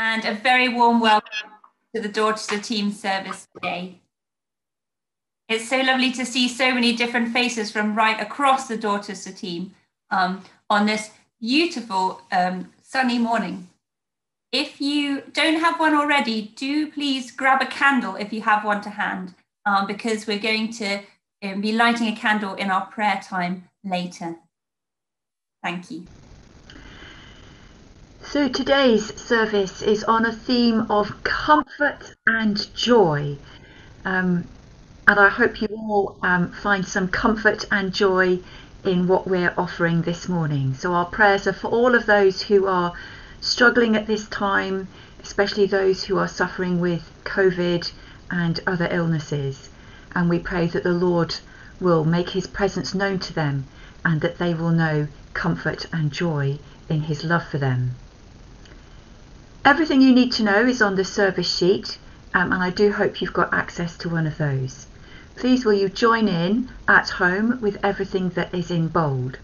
and a very warm welcome to the Dorchester team service today. It's so lovely to see so many different faces from right across the Dorchester team um, on this beautiful um, sunny morning. If you don't have one already, do please grab a candle if you have one to hand, um, because we're going to um, be lighting a candle in our prayer time later. Thank you. So today's service is on a theme of comfort and joy. Um, and I hope you all um, find some comfort and joy in what we're offering this morning. So our prayers are for all of those who are struggling at this time, especially those who are suffering with COVID and other illnesses. And we pray that the Lord will make his presence known to them and that they will know comfort and joy in his love for them. Everything you need to know is on the service sheet, um, and I do hope you've got access to one of those. Please will you join in at home with everything that is in bold.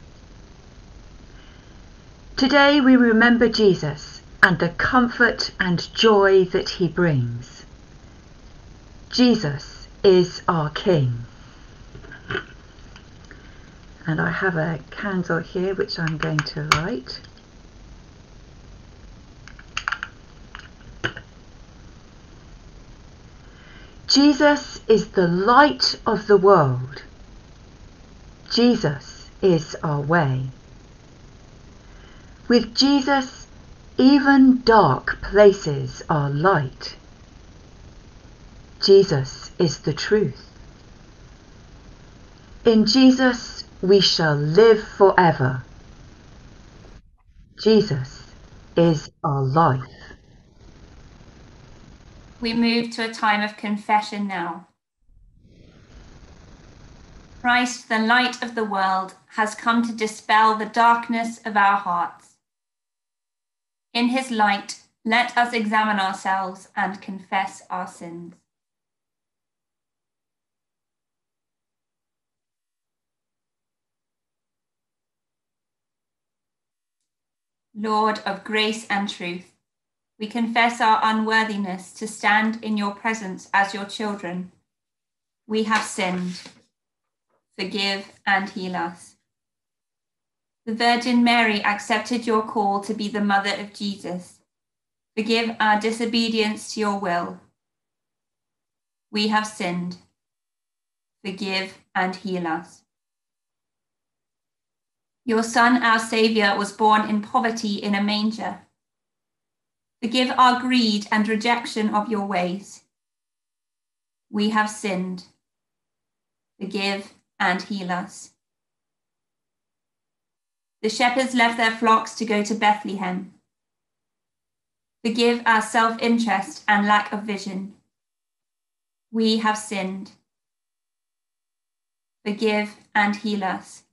Today we remember Jesus and the comfort and joy that he brings. Jesus is our King. And I have a candle here which I'm going to light. Jesus is the light of the world. Jesus is our way. With Jesus, even dark places are light. Jesus is the truth. In Jesus, we shall live forever. Jesus is our life. We move to a time of confession now. Christ, the light of the world, has come to dispel the darkness of our hearts. In his light, let us examine ourselves and confess our sins. Lord of grace and truth, we confess our unworthiness to stand in your presence as your children. We have sinned. Forgive and heal us. The Virgin Mary accepted your call to be the mother of Jesus. Forgive our disobedience to your will. We have sinned. Forgive and heal us. Your Son, our Saviour, was born in poverty in a manger Forgive our greed and rejection of your ways. We have sinned. Forgive and heal us. The shepherds left their flocks to go to Bethlehem. Forgive our self interest and lack of vision. We have sinned. Forgive and heal us.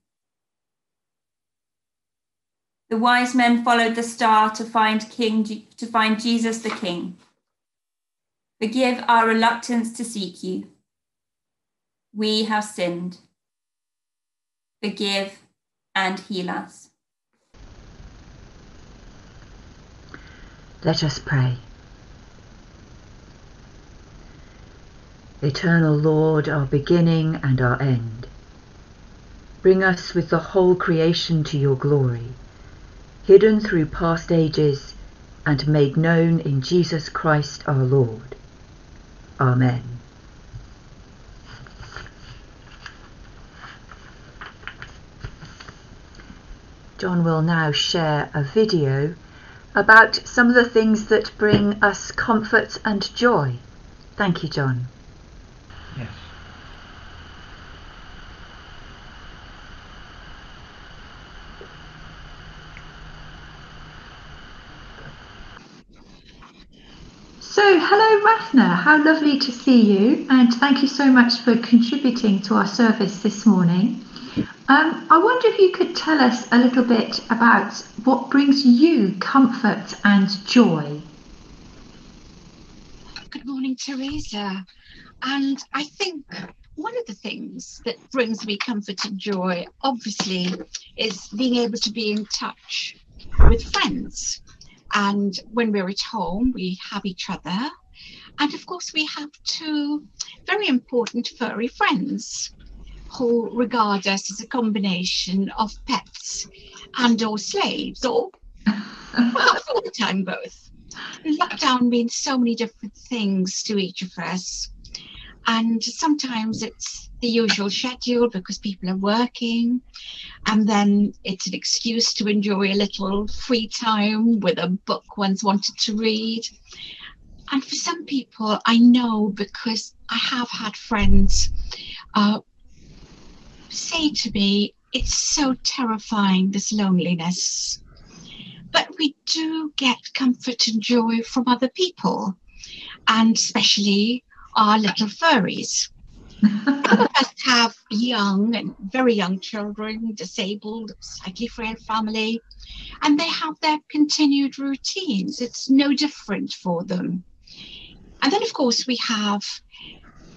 The wise men followed the star to find King to find Jesus the King. Forgive our reluctance to seek you. We have sinned. Forgive and heal us. Let us pray. Eternal Lord, our beginning and our end, bring us with the whole creation to your glory hidden through past ages and made known in Jesus Christ our Lord. Amen. John will now share a video about some of the things that bring us comfort and joy. Thank you, John. Yes. So, hello, Rafna. How lovely to see you, and thank you so much for contributing to our service this morning. Um, I wonder if you could tell us a little bit about what brings you comfort and joy. Good morning, Teresa. And I think one of the things that brings me comfort and joy, obviously, is being able to be in touch with friends And when we're at home, we have each other. And of course, we have two very important furry friends who regard us as a combination of pets and or slaves or perhaps all the time both. Lockdown means so many different things to each of us. And sometimes it's the usual schedule because people are working. And then it's an excuse to enjoy a little free time with a book one's wanted to read. And for some people, I know because I have had friends uh, say to me, it's so terrifying, this loneliness. But we do get comfort and joy from other people, and especially our little furries. Some of us have young and very young children, disabled, slightly frail family, and they have their continued routines. It's no different for them. And then, of course, we have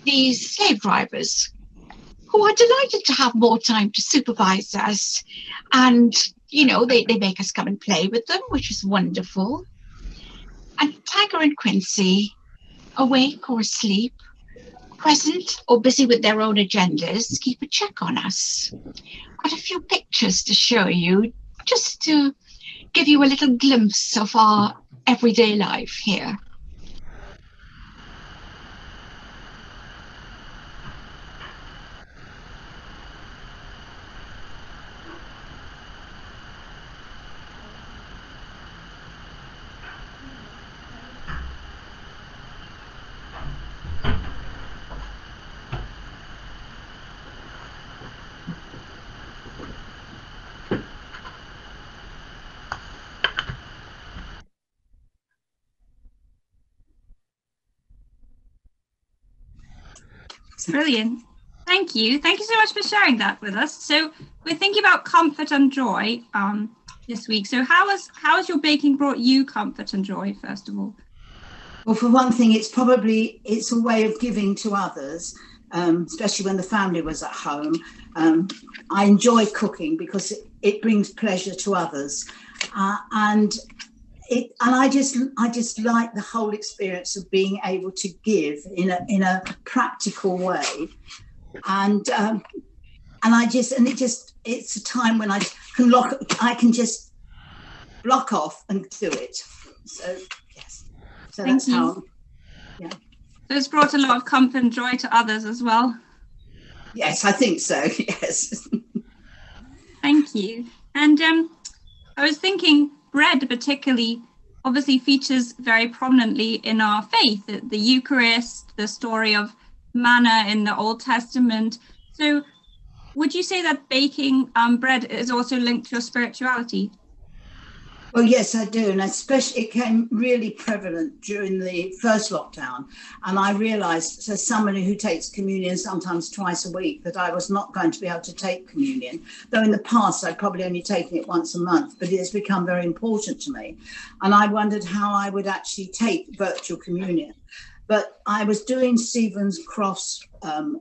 these slave drivers who are delighted to have more time to supervise us. And, you know, they, they make us come and play with them, which is wonderful. And Tiger and Quincy, awake or asleep, present or busy with their own agendas, keep a check on us. Got a few pictures to show you, just to give you a little glimpse of our everyday life here. Brilliant. Thank you. Thank you so much for sharing that with us. So we're thinking about comfort and joy um, this week. So how has how has your baking brought you comfort and joy, first of all? Well, for one thing, it's probably it's a way of giving to others, um, especially when the family was at home. Um, I enjoy cooking because it, it brings pleasure to others, uh, and it and I just I just like the whole experience of being able to give in a in a practical way, and um, and I just and it just it's a time when I can lock I can just block off and do it. So yes, so Thank that's you. how. Yeah. So it's brought a lot of comfort and joy to others as well. Yes, I think so. Yes. Thank you. And um, I was thinking bread particularly obviously features very prominently in our faith, the, the Eucharist, the story of manna in the Old Testament. So would you say that baking um, bread is also linked to your spirituality? Well, yes, I do, and especially it came really prevalent during the first lockdown. And I realised, as somebody who takes communion sometimes twice a week, that I was not going to be able to take communion. Though in the past I'd probably only taken it once a month, but it has become very important to me. And I wondered how I would actually take virtual communion. But I was doing Stephen's Cross um,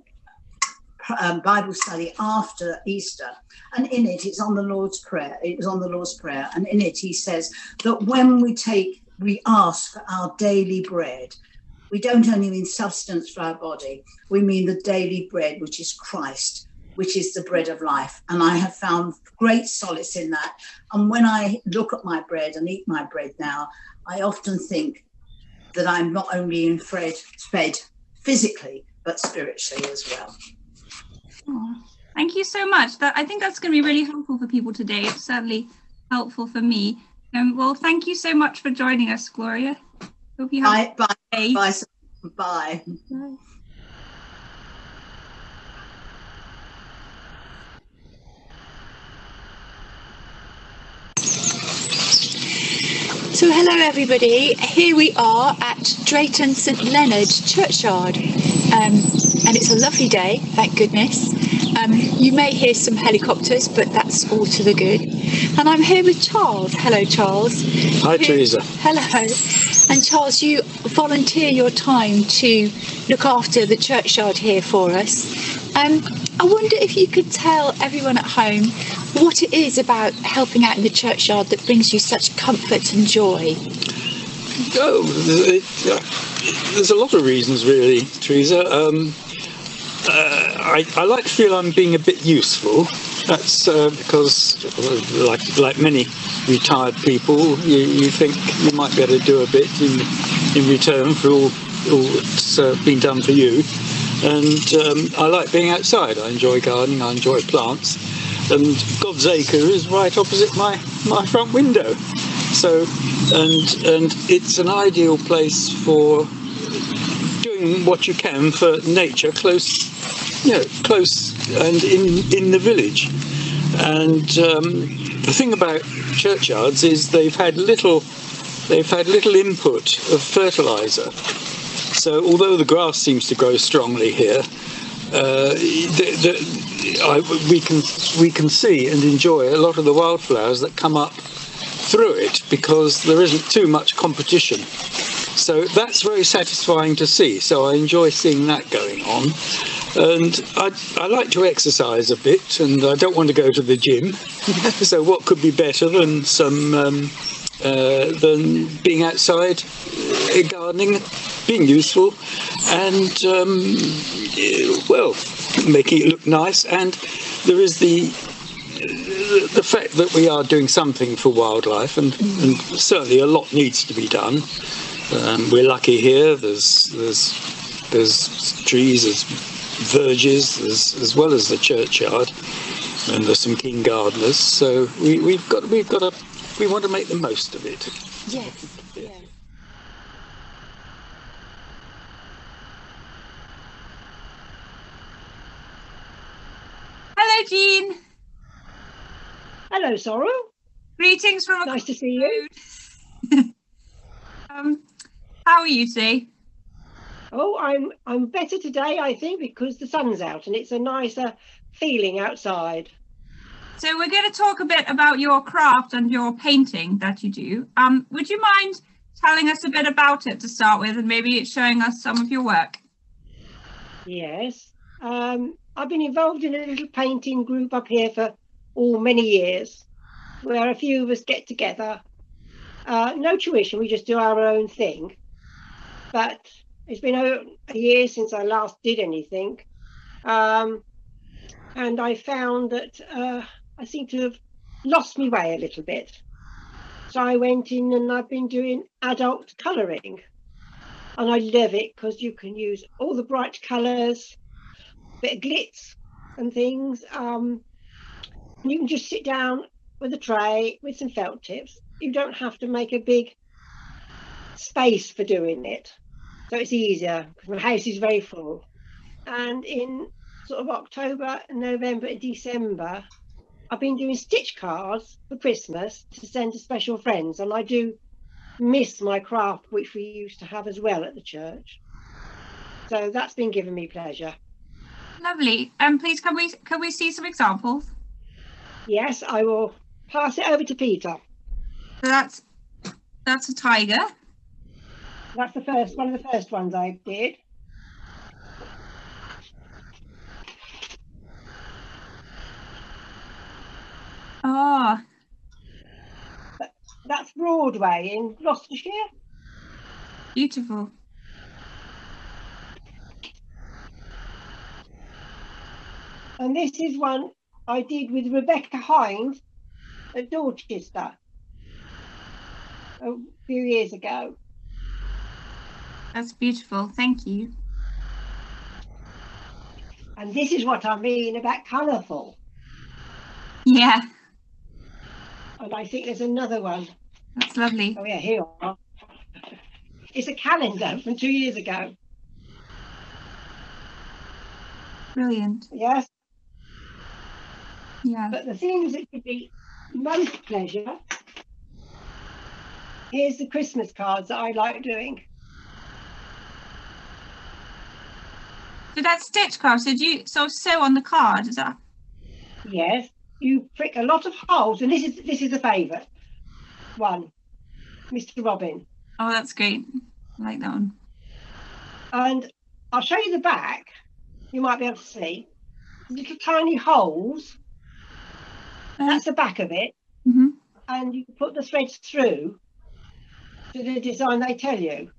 um, Bible study after Easter, and in it, it's on the Lord's Prayer. It was on the Lord's Prayer, and in it, he says that when we take, we ask for our daily bread. We don't only mean substance for our body, we mean the daily bread, which is Christ, which is the bread of life. And I have found great solace in that. And when I look at my bread and eat my bread now, I often think that I'm not only in fed, fed physically, but spiritually as well. Oh, thank you so much. That I think that's going to be really helpful for people today. It's certainly helpful for me. Um, well, thank you so much for joining us, Gloria. Hope you have Bye, bye, a day. bye, bye. Bye. So, hello everybody. Here we are at Drayton St Leonard Churchyard, um, and it's a lovely day, thank goodness. Um, you may hear some helicopters, but that's all to the good. And I'm here with Charles. Hello, Charles. Hi, Who- Teresa. Hello. And Charles, you volunteer your time to look after the churchyard here for us. Um, I wonder if you could tell everyone at home what it is about helping out in the churchyard that brings you such comfort and joy. It, uh, there's a lot of reasons, really, Teresa. Um, uh, I, I, like to feel I'm being a bit useful. That's uh, because, like like many retired people, you, you think you might be able to do a bit in in return for all all that's uh, been done for you. And um, I like being outside. I enjoy gardening. I enjoy plants. And God's Acre is right opposite my my front window. So, and and it's an ideal place for doing what you can for nature close, you know, close and in in the village. And um, the thing about churchyards is they've had little they've had little input of fertilizer. So although the grass seems to grow strongly here, uh, the, the, I, we can we can see and enjoy a lot of the wildflowers that come up through it because there isn't too much competition. So that's very satisfying to see. So I enjoy seeing that going on. And I, I like to exercise a bit, and I don't want to go to the gym. so what could be better than some um, uh, than being outside, uh, gardening, being useful, and um, well, making it look nice. And there is the the fact that we are doing something for wildlife, and, and certainly a lot needs to be done. Um, we're lucky here. There's there's there's trees, there's verges, there's, as well as the churchyard, and there's some king gardeners. So we, we've got we've got a we want to make the most of it. Yes. Yeah. Hello, Jean. Hello, Sorrel. Greetings from nice to see you. um, how are you today? Oh, I'm I'm better today, I think, because the sun's out and it's a nicer feeling outside. So we're going to talk a bit about your craft and your painting that you do. Um, would you mind telling us a bit about it to start with, and maybe showing us some of your work? Yes, um, I've been involved in a little painting group up here for all many years, where a few of us get together. Uh, no tuition, we just do our own thing. But it's been a, a year since I last did anything. Um, and I found that uh, I seem to have lost my way a little bit. So I went in and I've been doing adult colouring. And I love it because you can use all the bright colours, bit of glitz and things. Um, you can just sit down with a tray with some felt tips. You don't have to make a big space for doing it. So it's easier because my house is very full. And in sort of October, November, and December, I've been doing stitch cards for Christmas to send to special friends. And I do miss my craft, which we used to have as well at the church. So that's been giving me pleasure. Lovely. And um, please, can we can we see some examples? Yes, I will pass it over to Peter. That's that's a tiger. That's the first one of the first ones I did. Oh. That's Broadway in Gloucestershire. Beautiful. And this is one I did with Rebecca Hines at Dorchester a few years ago. That's beautiful. Thank you. And this is what I mean about colourful. Yeah. And I think there's another one. That's lovely. Oh, yeah, here are. It's a calendar from two years ago. Brilliant. Yes. Yeah. But the things that give me most pleasure, here's the Christmas cards that I like doing. So that's stitch cards. Did you so sew on the card? Is that? Yes. You prick a lot of holes, and this is this is a favourite one, Mr. Robin. Oh, that's great. I like that one. And I'll show you the back. You might be able to see. little tiny holes. That's the back of it. mhm. And you put the threads through to the design they tell you.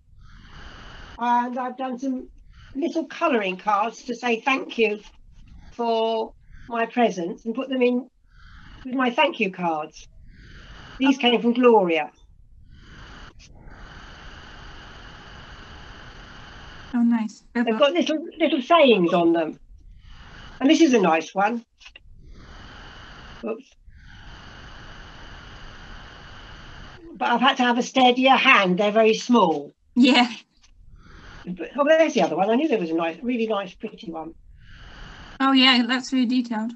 And I've done some little colouring cards to say thank you for my presents and put them in with my thank you cards. These came from Gloria. Oh, nice. They've got little little sayings on them. And this is a nice one. But I've had to have a steadier hand. They're very small. Yeah. But, oh, there's the other one. I knew there was a nice, really nice, pretty one. Oh, yeah. That's really detailed.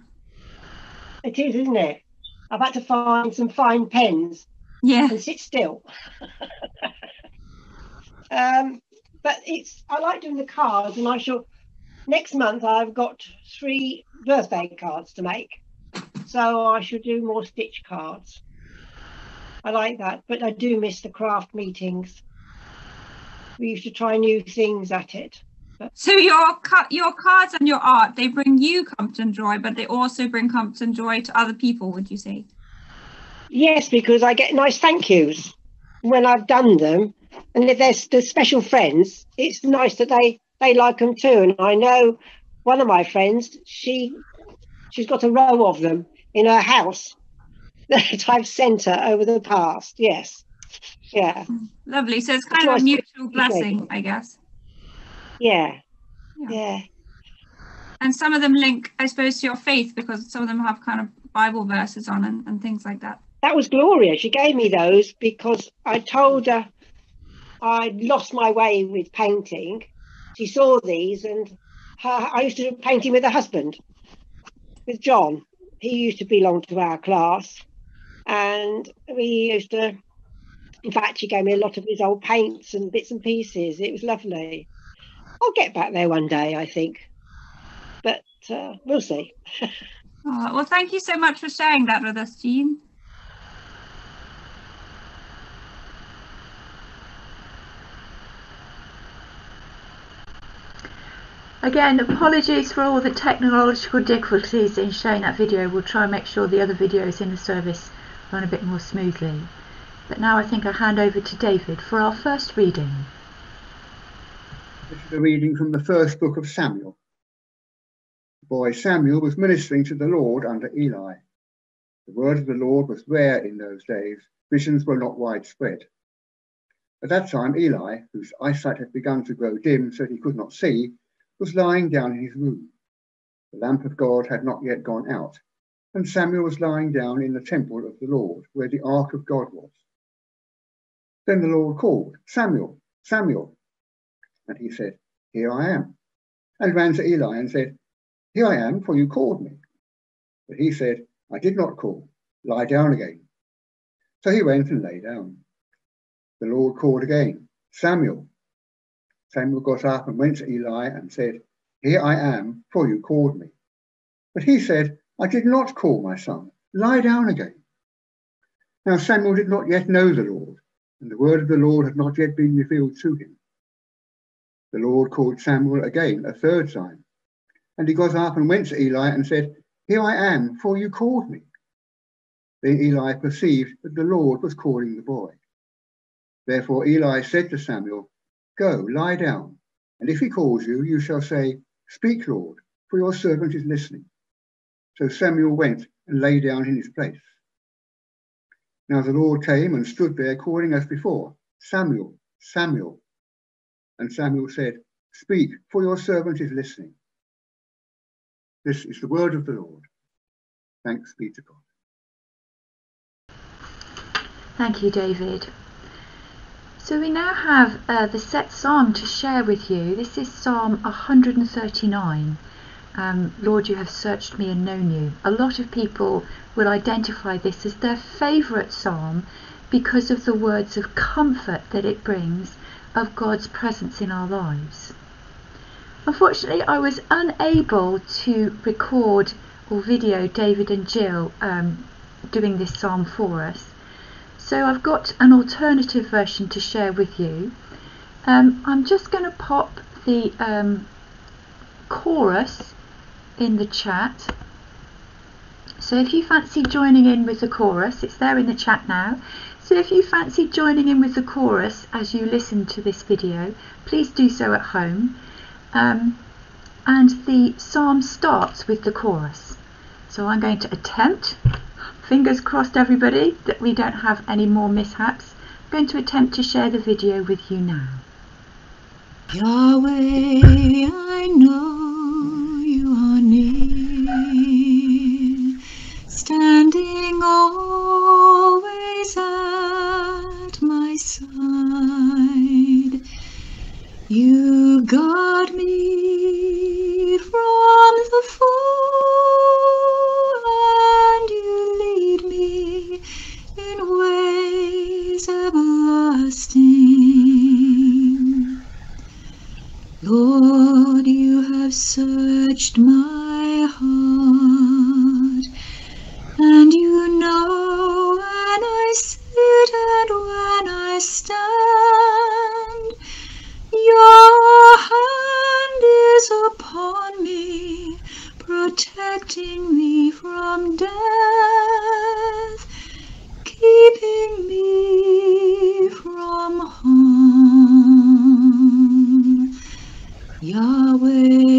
It is, isn't it? I've had to find some fine pens Yeah. and sit still. um, but it's I like doing the cards, and I shall next month I've got three birthday cards to make, so I should do more stitch cards. I like that, but I do miss the craft meetings. We used to try new things at it. So your your cards and your art, they bring you comfort and joy, but they also bring comfort and joy to other people, would you say? Yes, because I get nice thank yous when I've done them, and if there's the special friends, it's nice that they they like them too. And I know one of my friends, she she's got a row of them in her house that I've sent her over the past. Yes, yeah, Lovely. So it's kind It's of a mutual blessing, I guess. yeah, Yeah. yeah. And some of them link, I suppose, to your faith because some of them have kind of Bible verses on and, and things like that. That was Gloria. She gave me those because I told her I'd lost my way with painting. She saw these, and her, I used to do painting with her husband, with John. He used to belong to our class, and we used to. In fact, he gave me a lot of his old paints and bits and pieces. It was lovely. I'll get back there one day, I think, but uh, we'll see. Oh, well, thank you so much for sharing that with us, Jean. Again, apologies for all the technological difficulties in showing that video. We'll try and make sure the other videos in the service run a bit more smoothly. But now I think I'll hand over to David for our first reading. This is a reading from the first book of Samuel. The boy Samuel was ministering to the Lord under Eli. The word of the Lord was rare in those days, visions were not widespread. At that time, Eli, whose eyesight had begun to grow dim so that he could not see, was lying down in his room. The lamp of God had not yet gone out, and Samuel was lying down in the temple of the Lord, where the ark of God was. Then the Lord called, Samuel, Samuel. And he said, Here I am. And ran to Eli and said, Here I am, for you called me. But he said, I did not call. Lie down again. So he went and lay down. The Lord called again, Samuel. Samuel got up and went to Eli and said, Here I am, for you called me. But he said, I did not call my son. Lie down again. Now Samuel did not yet know the Lord, and the word of the Lord had not yet been revealed to him. The Lord called Samuel again a third time, and he got up and went to Eli and said, Here I am, for you called me. Then Eli perceived that the Lord was calling the boy. Therefore Eli said to Samuel, Go, lie down, and if he calls you, you shall say, Speak, Lord, for your servant is listening. So Samuel went and lay down in his place. Now the Lord came and stood there, calling as before, Samuel, Samuel. And Samuel said, Speak, for your servant is listening. This is the word of the Lord. Thanks be to God. Thank you, David. So we now have uh, the set psalm to share with you. This is Psalm 139. Um, Lord, you have searched me and known you. A lot of people will identify this as their favourite psalm because of the words of comfort that it brings of God's presence in our lives. Unfortunately, I was unable to record or video David and Jill um, doing this psalm for us. So I've got an alternative version to share with you. Um, I'm just going to pop the um, chorus in the chat. So if you fancy joining in with the chorus, it's there in the chat now. So if you fancy joining in with the chorus as you listen to this video, please do so at home. Um, and the psalm starts with the chorus. So I'm going to attempt, fingers crossed everybody, that we don't have any more mishaps. I'm going to attempt to share the video with you now. Yahweh, I know always at my side. You guard me from the foe, and you lead me in ways everlasting. Lord, you have searched my upon me, protecting me from death, keeping me from harm. Yahweh,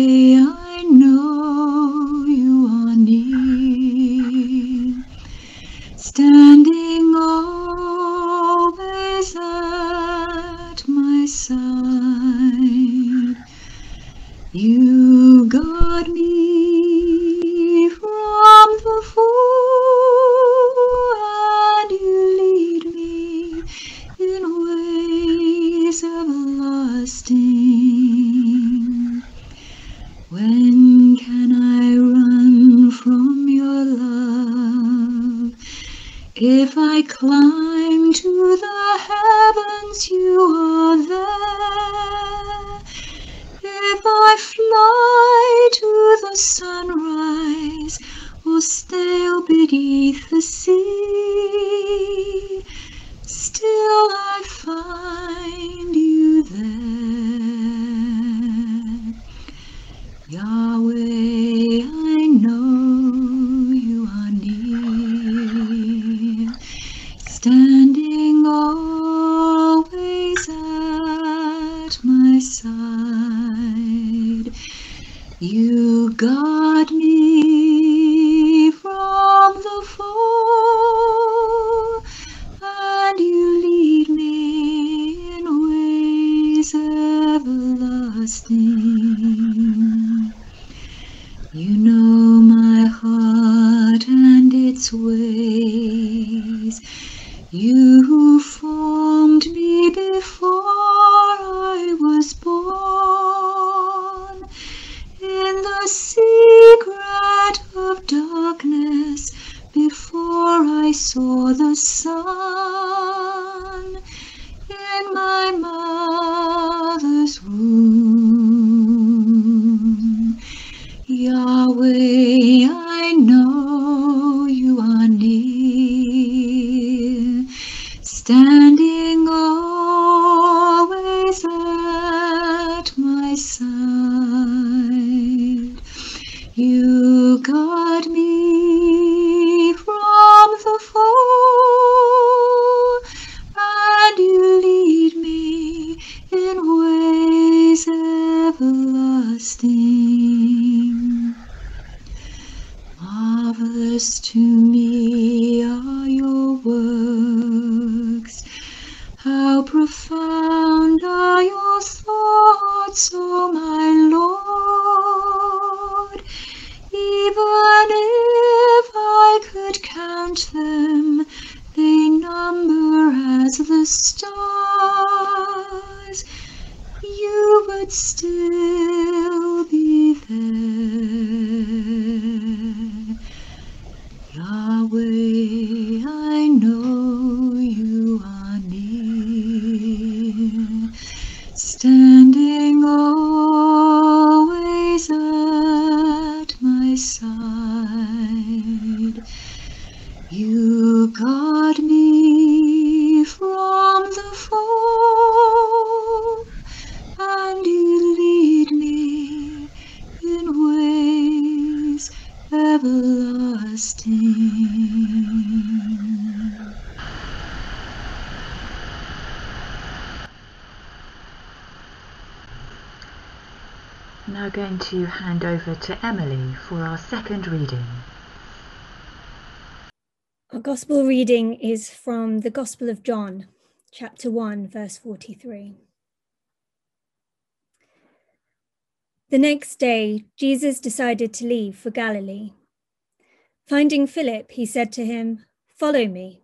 now going to hand over to Emily for our second reading. Our Gospel reading is from the Gospel of John, chapter 1, verse 43. The next day, Jesus decided to leave for Galilee. Finding Philip, he said to him, Follow me.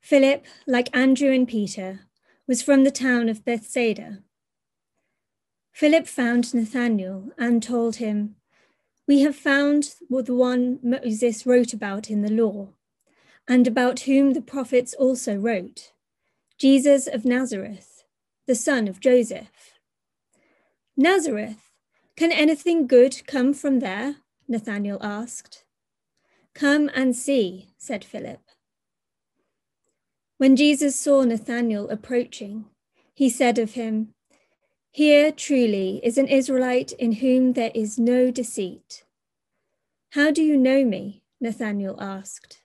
Philip, like Andrew and Peter, was from the town of Bethsaida. Philip found Nathanael and told him, We have found what the one Moses wrote about in the law, and about whom the prophets also wrote, Jesus of Nazareth, the son of Joseph. Nazareth, can anything good come from there? Nathanael asked. Come and see, said Philip. When Jesus saw Nathanael approaching, he said of him, Here truly is an Israelite in whom there is no deceit. How do you know me? Nathanael asked.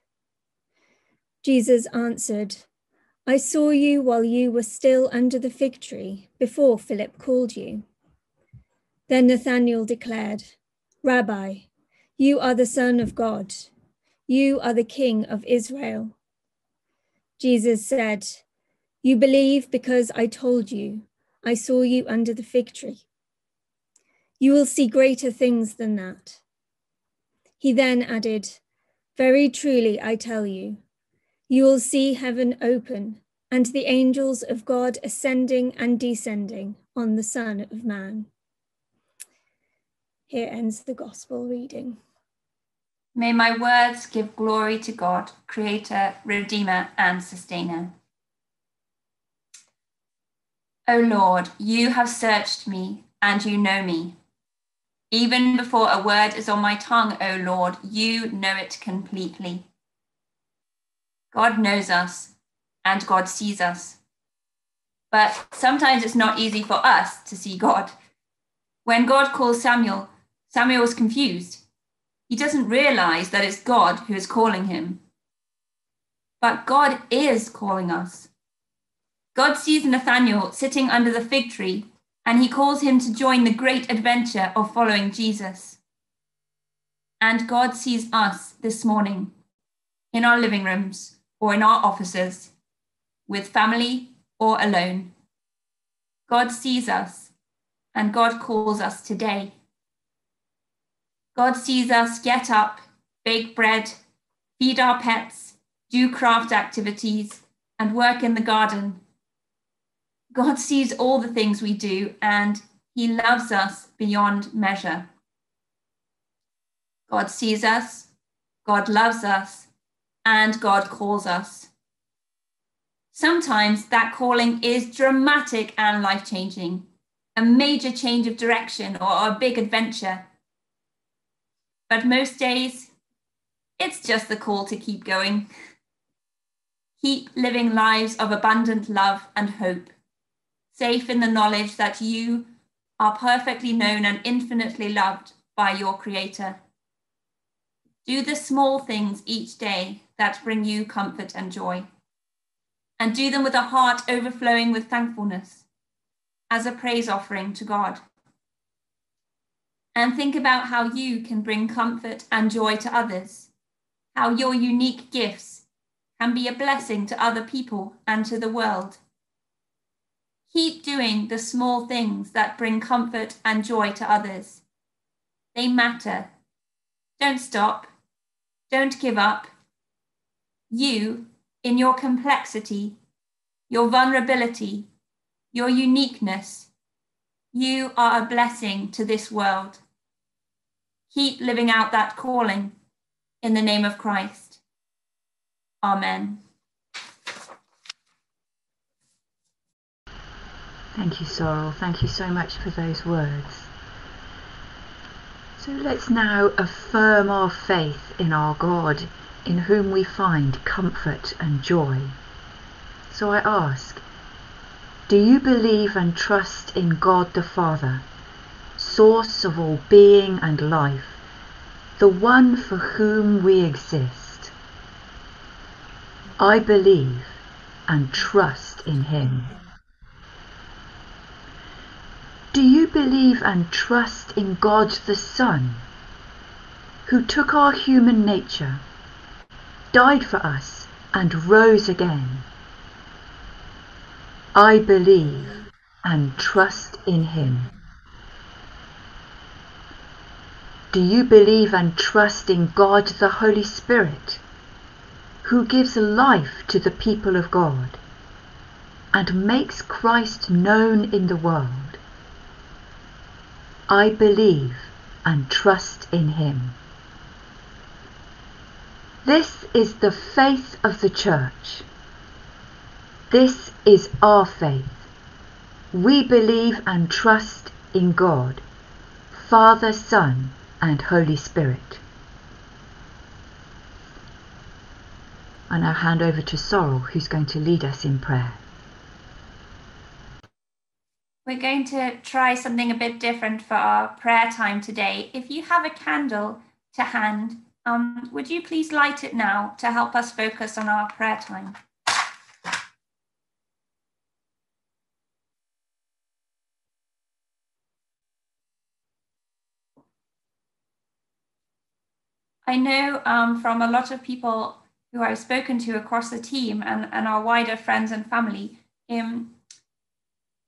Jesus answered, I saw you while you were still under the fig tree before Philip called you. Then Nathanael declared, Rabbi, you are the Son of God. You are the King of Israel. Jesus said, You believe because I told you, I saw you under the fig tree. You will see greater things than that. He then added, Very truly, I tell you, you will see heaven open and the angels of God ascending and descending on the Son of Man. Here ends the Gospel reading. May my words give glory to God, Creator, Redeemer, and Sustainer. O Lord, you have searched me and you know me. Even before a word is on my tongue, O Lord, you know it completely. God knows us and God sees us. But sometimes it's not easy for us to see God. When God calls Samuel, Samuel is confused. He doesn't realize that it's God who is calling him. But God is calling us. God sees Nathanael sitting under the fig tree and he calls him to join the great adventure of following Jesus. And God sees us this morning in our living rooms or in our offices, with family or alone. God sees us and God calls us today. God sees us get up, bake bread, feed our pets, do craft activities, and work in the garden. God sees all the things we do, and He loves us beyond measure. God sees us, God loves us, and God calls us. Sometimes that calling is dramatic and life changing, a major change of direction or a big adventure. But most days, it's just the call to keep going. Keep living lives of abundant love and hope, safe in the knowledge that you are perfectly known and infinitely loved by your Creator. Do the small things each day that bring you comfort and joy, and do them with a heart overflowing with thankfulness as a praise offering to God and think about how you can bring comfort and joy to others, how your unique gifts can be a blessing to other people and to the world. Keep doing the small things that bring comfort and joy to others. They matter. Don't stop. Don't give up. You, in your complexity, your vulnerability, your uniqueness, you are a blessing to this world keep living out that calling in the name of Christ. Amen. Thank you, Sorrel. Thank you so much for those words. So let's now affirm our faith in our God, in whom we find comfort and joy. So I ask, do you believe and trust in God the Father? source of all being and life, the one for whom we exist. I believe and trust in him. Do you believe and trust in God the Son, who took our human nature, died for us, and rose again? I believe and trust in him. Do you believe and trust in God the Holy Spirit, who gives life to the people of God and makes Christ known in the world? I believe and trust in him. This is the faith of the Church. This is our faith. We believe and trust in God, Father, Son, and Holy Spirit. And I now hand over to Sorrel, who's going to lead us in prayer. We're going to try something a bit different for our prayer time today. If you have a candle to hand, um, would you please light it now to help us focus on our prayer time? I know um, from a lot of people who I've spoken to across the team and, and our wider friends and family, um,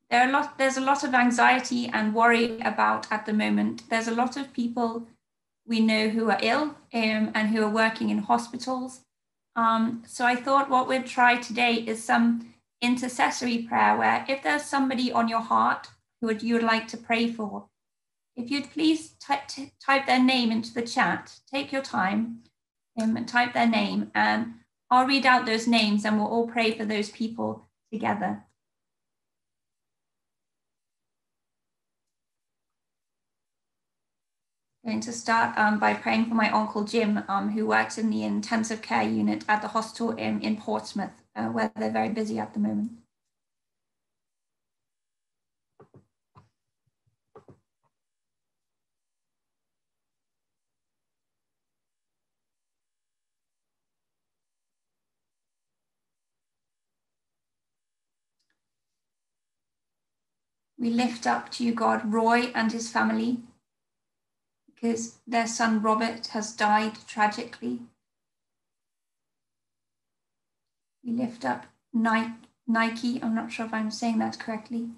there are a lot, there's a lot of anxiety and worry about at the moment. There's a lot of people we know who are ill um, and who are working in hospitals. Um, so I thought what we'd try today is some intercessory prayer where if there's somebody on your heart who would, you would like to pray for, if you'd please type, type their name into the chat, take your time um, and type their name, and I'll read out those names and we'll all pray for those people together. Going to start um, by praying for my uncle Jim, um, who works in the intensive care unit at the hospital in, in Portsmouth, uh, where they're very busy at the moment. We lift up to you, God, Roy and his family, because their son Robert has died tragically. We lift up Nike, I'm not sure if I'm saying that correctly.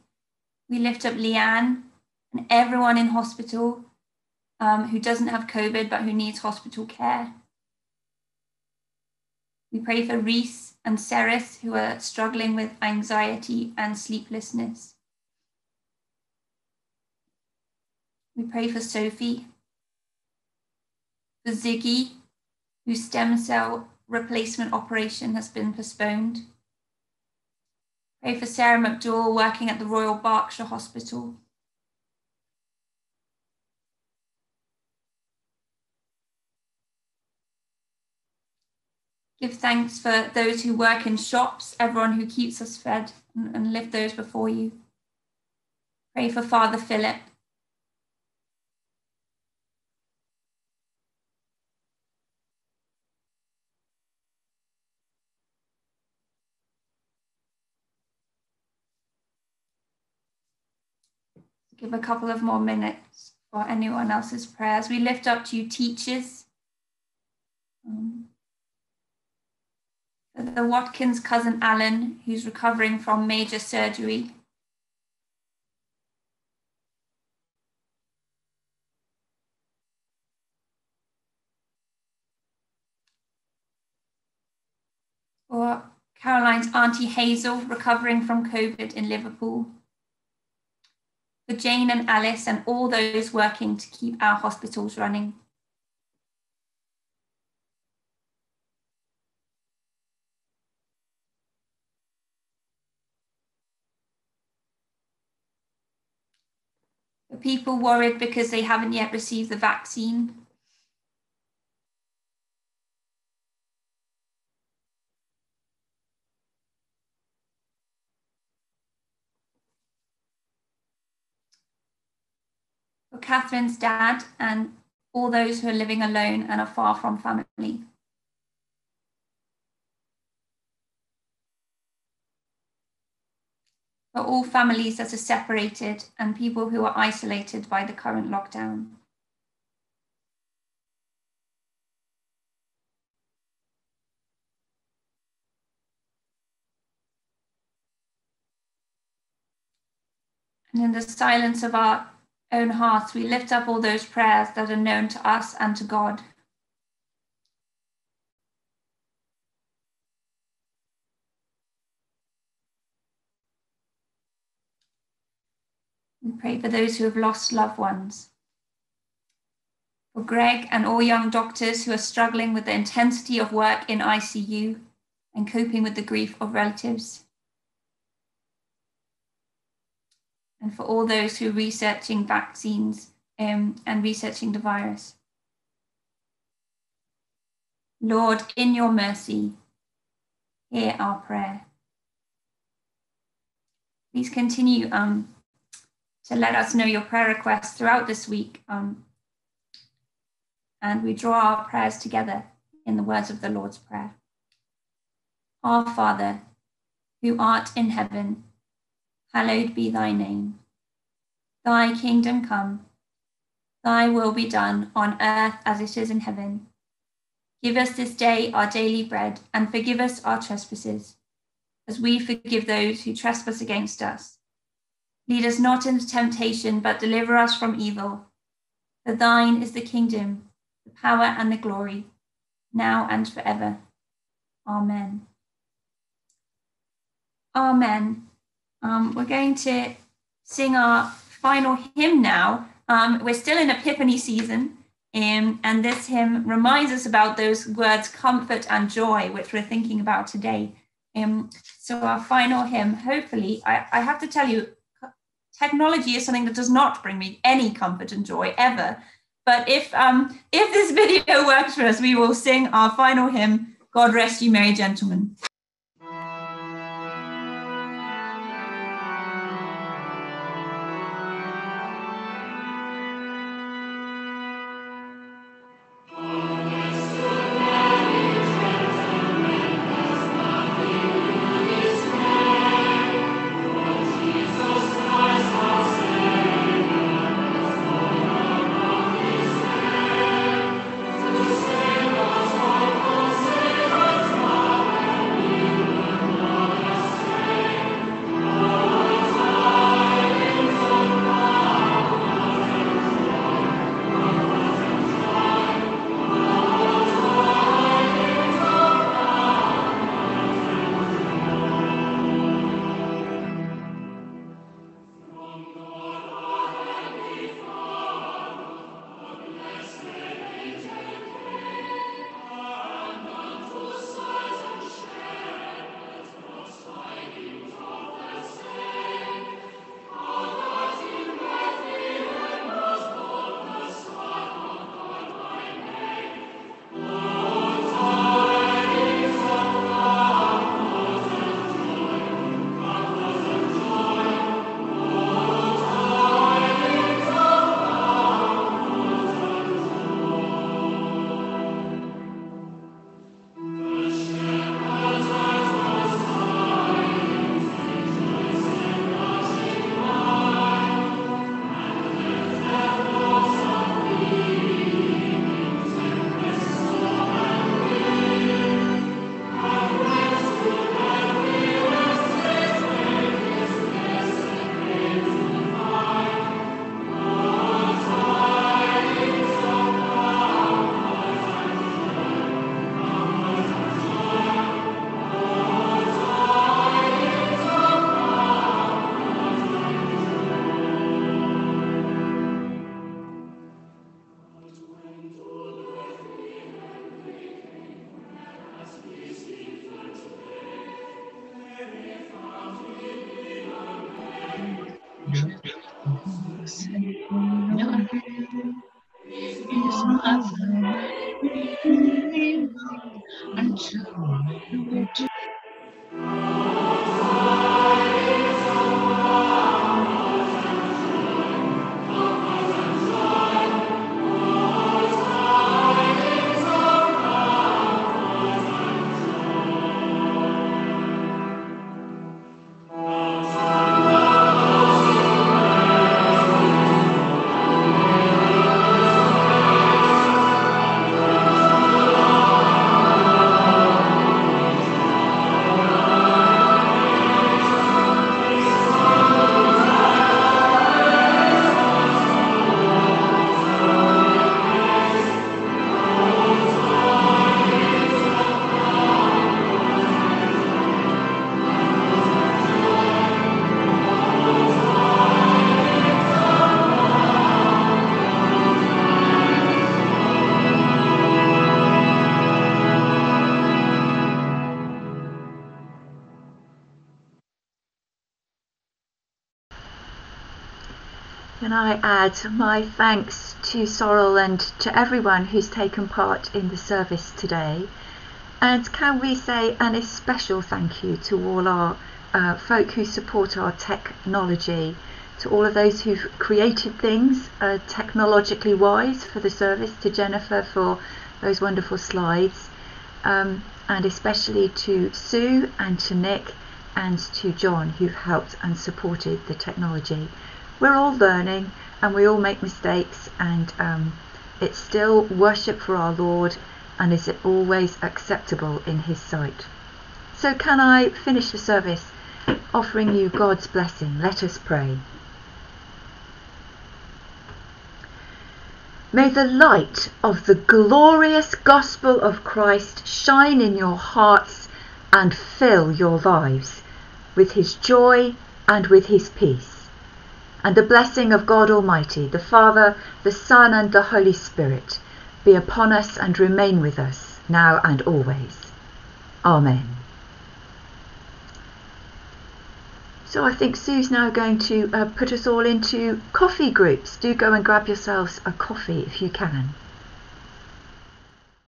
We lift up Leanne and everyone in hospital um, who doesn't have COVID but who needs hospital care. We pray for Reese and Ceres who are struggling with anxiety and sleeplessness. We pray for Sophie, for Ziggy, whose stem cell replacement operation has been postponed. Pray for Sarah McDowell working at the Royal Berkshire Hospital. Give thanks for those who work in shops, everyone who keeps us fed, and, and lift those before you. Pray for Father Philip, give a couple of more minutes for anyone else's prayers. We lift up to you, teachers. Um, the Watkins cousin Alan, who's recovering from major surgery. Or Caroline's Auntie Hazel, recovering from COVID in Liverpool for Jane and Alice and all those working to keep our hospitals running. People worried because they haven't yet received the vaccine. Catherine's dad and all those who are living alone and are far from family. for all families that are separated and people who are isolated by the current lockdown. And in the silence of our own hearts, we lift up all those prayers that are known to us and to God. We pray for those who have lost loved ones. For Greg and all young doctors who are struggling with the intensity of work in ICU and coping with the grief of relatives. And for all those who are researching vaccines um, and researching the virus. Lord, in your mercy, hear our prayer. Please continue um, to let us know your prayer requests throughout this week. Um, and we draw our prayers together in the words of the Lord's Prayer. Our Father, who art in heaven, hallowed be thy name. Thy kingdom come, thy will be done on earth as it is in heaven. Give us this day our daily bread, and forgive us our trespasses, as we forgive those who trespass against us Lead us not into temptation, but deliver us from evil. For thine is the kingdom, the power, and the glory, now and forever. Amen. Amen. Um, we're going to sing our final hymn now. Um, we're still in Epiphany season, um, and this hymn reminds us about those words comfort and joy, which we're thinking about today. Um, so, our final hymn, hopefully, I, I have to tell you, technology is something that does not bring me any comfort and joy ever. But if um, if this video works for us, we will sing our final hymn, God Rest You Merry Gentlemen. from us until the my thanks to Sorrel and to everyone who's taken part in the service today? And can we say an especial thank you to all our uh, folk who support our technology, to all of those who've created things uh, technologically wise for the service, to Jennifer for those wonderful slides, um, and especially to Sue and to Nick and to John who've helped and supported the technology we're all learning and we all make mistakes and um, it's still worship for our Lord and is it always acceptable in his sight. So can I finish the service offering you God's blessing? Let us pray. May the light of the glorious gospel of Christ shine in your hearts and fill your lives with his joy and with his peace and the blessing of God Almighty, the Father, the Son, and the Holy Spirit be upon us and remain with us now and always. Amen. So I think Sue's now going to uh, put us all into coffee groups. Do go and grab yourselves a coffee if you can.